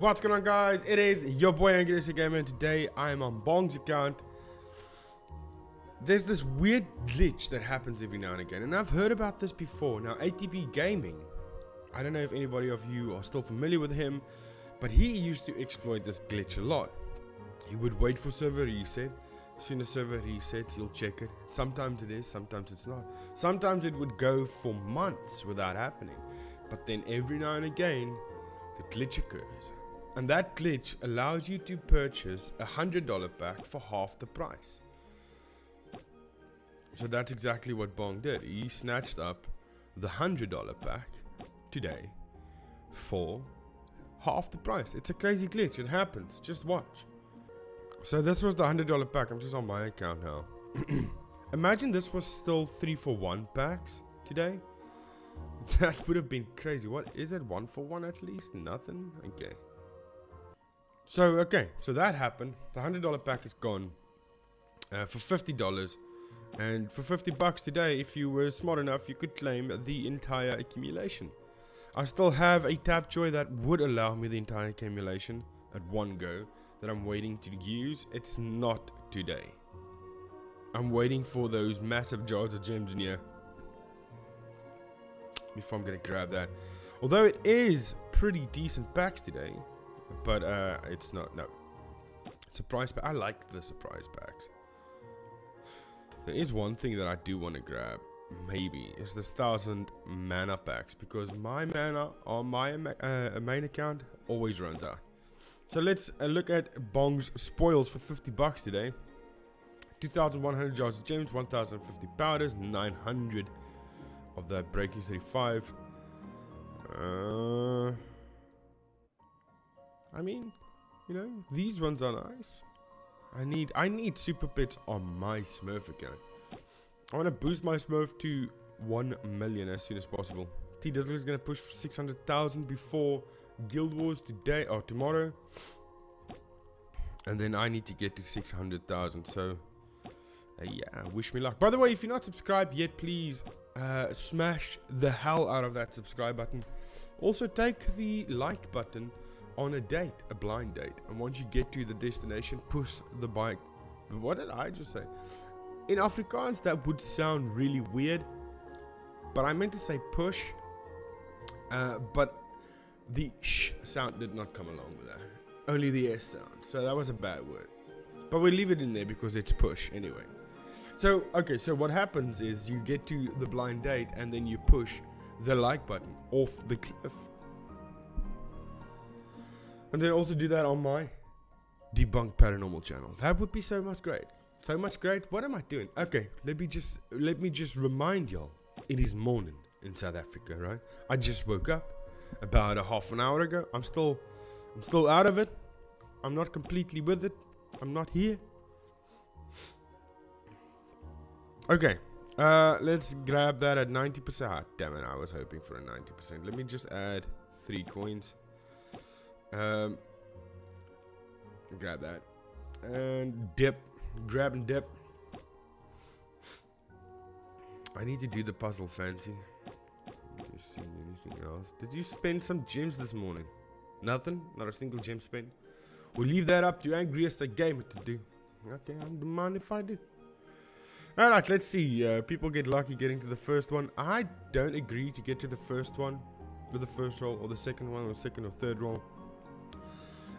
What's going on guys? It is your boy Angry Gamer and today I am on Bong's account. There's this weird glitch that happens every now and again and I've heard about this before. Now ATB Gaming, I don't know if anybody of you are still familiar with him, but he used to exploit this glitch a lot. He would wait for server reset. As soon as server resets, he'll check it. Sometimes it is, sometimes it's not. Sometimes it would go for months without happening. But then every now and again, the glitch occurs. And that glitch allows you to purchase a $100 pack for half the price. So that's exactly what Bong did. He snatched up the $100 pack today for half the price. It's a crazy glitch. It happens. Just watch. So this was the $100 pack. I'm just on my account now. Imagine this was still 3 for 1 packs today. That would have been crazy. What is it? 1 for 1 at least? Nothing? Okay. So, okay, so that happened. The $100 pack is gone uh, for $50. And for 50 bucks today, if you were smart enough, you could claim the entire accumulation. I still have a Tapjoy that would allow me the entire accumulation at one go that I'm waiting to use. It's not today. I'm waiting for those massive jars of gems in here before I'm gonna grab that. Although it is pretty decent packs today, but uh, it's not, no. Surprise pack, I like the surprise packs. There is one thing that I do want to grab, maybe, is this thousand mana packs, because my mana on my uh, main account always runs out. So let's uh, look at Bong's spoils for 50 bucks today. 2,100 jars of gems, 1,050 powders, 900 of that breaking 35. Uh, I mean, you know, these ones are nice. I need I need super bits on my Smurf account. I want to boost my Smurf to 1 million as soon as possible. T Dizzler is going to push for 600,000 before Guild Wars today or tomorrow. And then I need to get to 600,000. So, uh, yeah, wish me luck. By the way, if you're not subscribed yet, please uh, smash the hell out of that subscribe button. Also, take the like button on a date, a blind date. And once you get to the destination, push the bike. What did I just say? In Afrikaans, that would sound really weird. But I meant to say push. Uh, but the sh sound did not come along with that. Only the s sound. So that was a bad word. But we leave it in there because it's push anyway. So, okay, so what happens is you get to the blind date and then you push the like button off the cliff and then also do that on my Debunked Paranormal channel. That would be so much great. So much great. What am I doing? Okay, let me just let me just remind y'all. It is morning in South Africa, right? I just woke up about a half an hour ago. I'm still I'm still out of it. I'm not completely with it. I'm not here. Okay. Uh, let's grab that at 90%. Ah, damn it, I was hoping for a 90%. Let me just add three coins. Um, grab that. And dip. Grab and dip. I need to do the puzzle fancy. See anything else? Did you spend some gems this morning? Nothing? Not a single gem spent? We'll leave that up to Angriest gamer to do. Okay, I don't mind if I do. Alright, let's see. Uh, people get lucky getting to the first one. I don't agree to get to the first one with the first roll or the second one or second or third roll.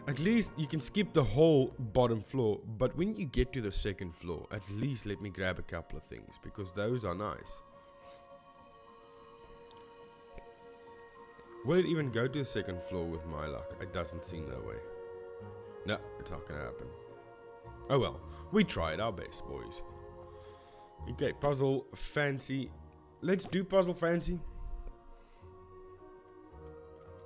At least you can skip the whole bottom floor, but when you get to the second floor, at least let me grab a couple of things, because those are nice. Will it even go to the second floor with my luck? It doesn't seem that way. No, it's not gonna happen. Oh well, we tried our best, boys. Okay, puzzle fancy. Let's do puzzle fancy.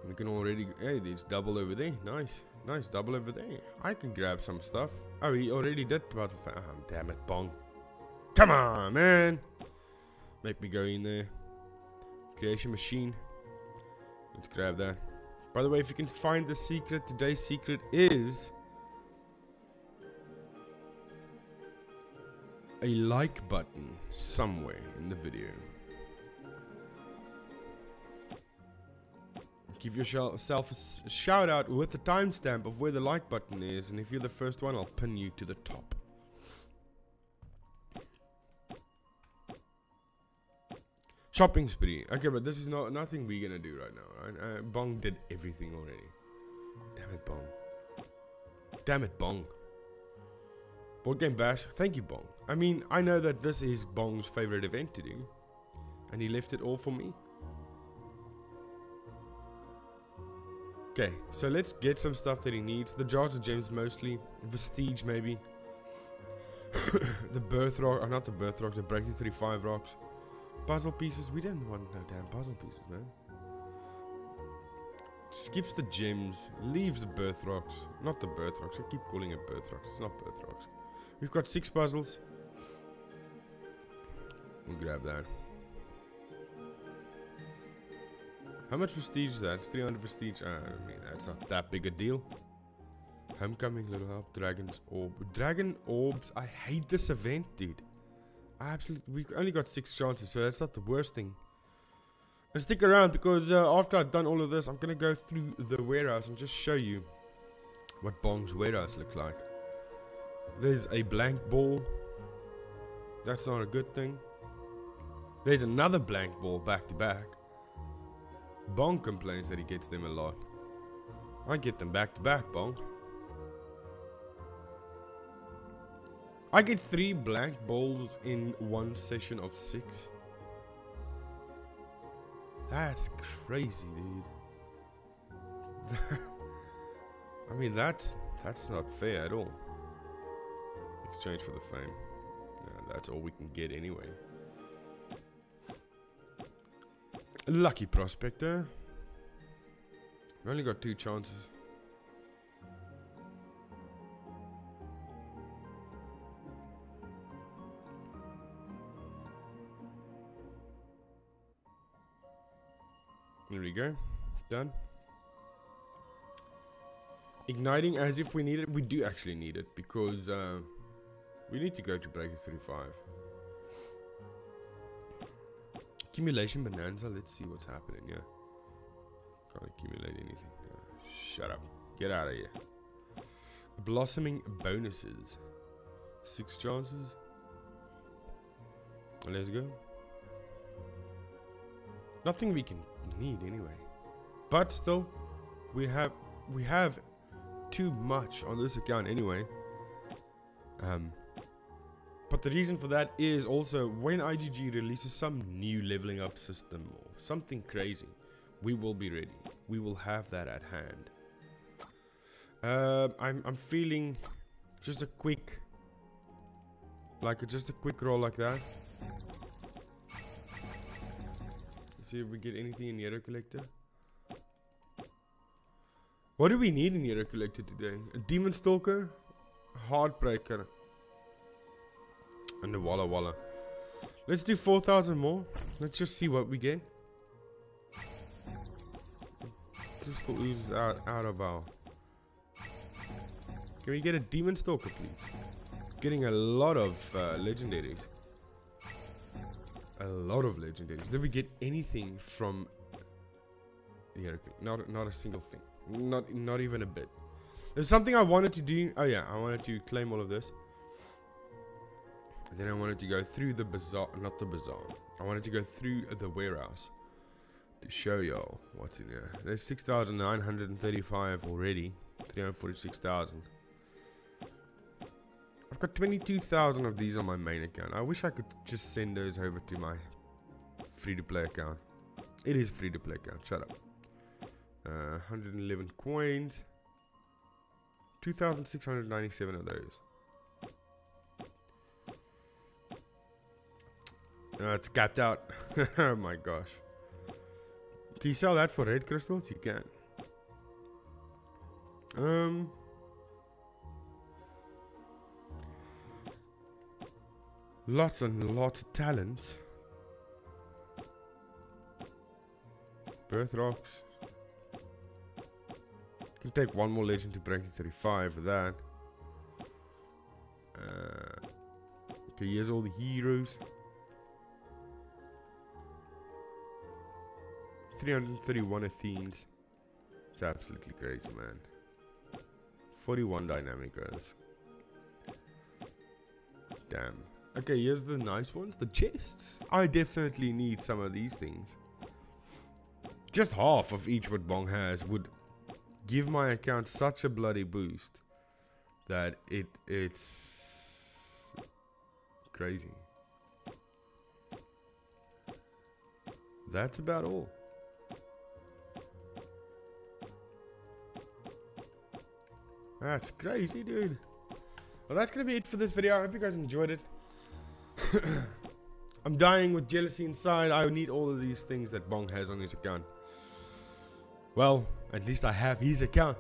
We can already... Hey, there's double over there. Nice. Nice double over there. I can grab some stuff. Oh, he already did fancy. Oh, ah, damn it, Bong. Come on, man. Make me go in there. Creation machine. Let's grab that. By the way, if you can find the secret, today's secret is... a like button somewhere in the video. Give yourself a shout out with the timestamp of where the like button is, and if you're the first one, I'll pin you to the top. Shopping spree. Okay, but this is not nothing we're gonna do right now, right? Uh, Bong did everything already. Damn it, Bong. Damn it, Bong. Board Game Bash. Thank you, Bong. I mean, I know that this is Bong's favorite event to do, and he left it all for me. Okay, so let's get some stuff that he needs. The jars of gems mostly. Vestige maybe. the birth rock, or uh, not the birth rocks, the breaking 35 rocks. Puzzle pieces. We didn't want no damn puzzle pieces, man. Skips the gems. Leaves the birth rocks. Not the birth rocks. I keep calling it birth rocks. It's not birth rocks. We've got six puzzles. We'll grab that. How much prestige is that? 300 prestige? Uh, I mean, that's not that big a deal. Homecoming, little help, Dragon's Orb. Dragon Orbs, I hate this event, dude. I absolutely, we only got six chances, so that's not the worst thing. And stick around because uh, after I've done all of this, I'm going to go through the warehouse and just show you what Bong's warehouse looks like. There's a blank ball. That's not a good thing. There's another blank ball back to back. Bong complains that he gets them a lot. I get them back to back, Bong. I get three blank balls in one session of six. That's crazy, dude. I mean, that's that's not fair at all. Exchange for the fame. Yeah, that's all we can get anyway. Lucky prospector. We only got two chances. There we go. Done. Igniting as if we need it. We do actually need it because uh, we need to go to Breaker 35. Accumulation bonanza. Let's see what's happening Yeah. Can't accumulate anything. Uh, shut up. Get out of here. Blossoming bonuses. Six chances. Let's go. Nothing we can need anyway. But still, we have we have too much on this account anyway. Um, but the reason for that is also when IGG releases some new leveling up system or something crazy, we will be ready. We will have that at hand. Uh, I'm, I'm feeling just a quick, like just a quick roll like that. Let's see if we get anything in Hero Collector. What do we need in Hero Collector today? A Demon Stalker? Heartbreaker and the Walla Walla. Let's do 4,000 more. Let's just see what we get. Crystal oozes out, out of our... Can we get a Demon Stalker, please? Getting a lot of uh, legendaries. A lot of legendaries. Did we get anything from... Yeah, not, not a single thing. Not, not even a bit. There's something I wanted to do. Oh yeah, I wanted to claim all of this. Then I wanted to go through the bazaar, not the bazaar. I wanted to go through the warehouse to show y'all what's in there. There's 6,935 already. 346,000. I've got 22,000 of these on my main account. I wish I could just send those over to my free-to-play account. It is free-to-play account. Shut up. Uh, 111 coins. 2,697 of those. Uh, it's capped out. oh my gosh. Can you sell that for red crystals? You can. Um. Lots and lots of talents. Birth rocks. Can take one more legend to break 35 for that. Uh, okay, here's all the heroes. 331 Athenes. It's absolutely crazy, man. 41 dynamic earns. Damn. Okay, here's the nice ones. The chests. I definitely need some of these things. Just half of each what Bong has would give my account such a bloody boost that it it's crazy. That's about all. That's crazy, dude. Well, that's going to be it for this video. I hope you guys enjoyed it. I'm dying with jealousy inside. I need all of these things that Bong has on his account. Well, at least I have his account.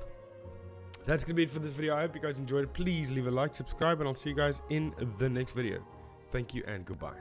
That's going to be it for this video. I hope you guys enjoyed it. Please leave a like, subscribe, and I'll see you guys in the next video. Thank you and goodbye.